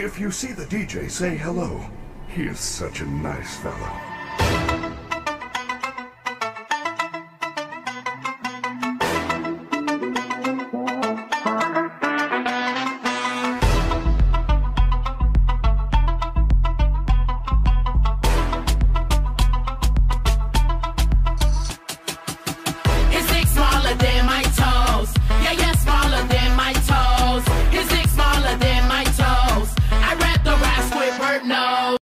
If you see the DJ, say hello. He is such a nice fellow. His than no.